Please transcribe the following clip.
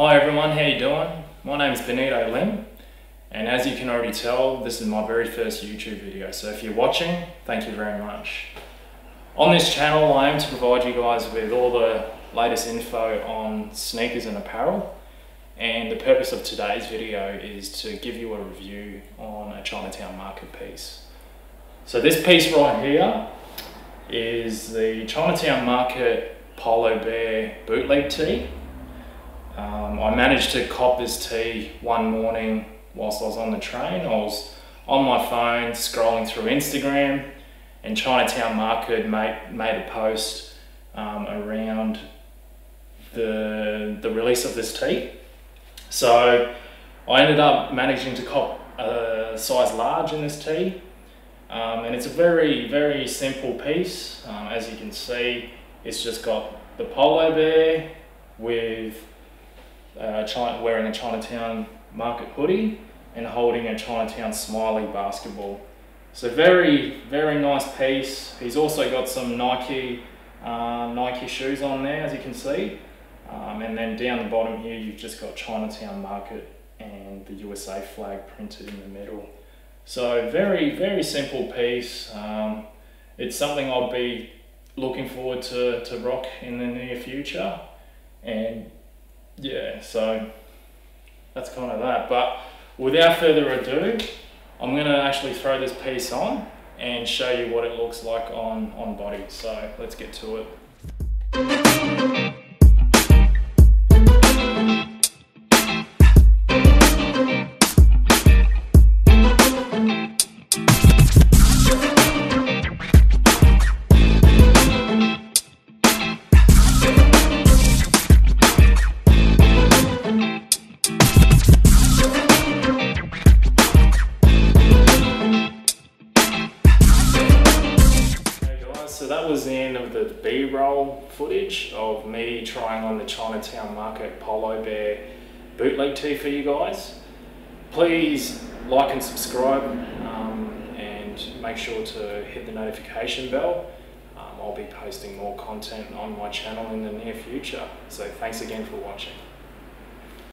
Hi everyone, how you doing? My name is Benito Lim and as you can already tell this is my very first YouTube video so if you're watching thank you very much. On this channel I aim to provide you guys with all the latest info on sneakers and apparel and the purpose of today's video is to give you a review on a Chinatown market piece. So this piece right here is the Chinatown Market Polo Bear bootleg tee. Um, I managed to cop this tee one morning whilst I was on the train. I was on my phone scrolling through Instagram and Chinatown Market made, made a post um, around the, the release of this tee. So I ended up managing to cop a size large in this tee um, and it's a very, very simple piece. Um, as you can see, it's just got the polo bear with uh, China, wearing a Chinatown market hoodie and holding a Chinatown smiley basketball. So very, very nice piece. He's also got some Nike, uh, Nike shoes on there, as you can see. Um, and then down the bottom here, you've just got Chinatown Market and the USA flag printed in the middle. So very, very simple piece. Um, it's something I'll be looking forward to, to rock in the near future. And yeah, so that's kind of that. But without further ado, I'm gonna actually throw this piece on and show you what it looks like on, on body. So let's get to it. Was end of the B-roll footage of me trying on the Chinatown Market Polo Bear bootleg tee for you guys. Please like and subscribe um, and make sure to hit the notification bell. Um, I'll be posting more content on my channel in the near future. So thanks again for watching.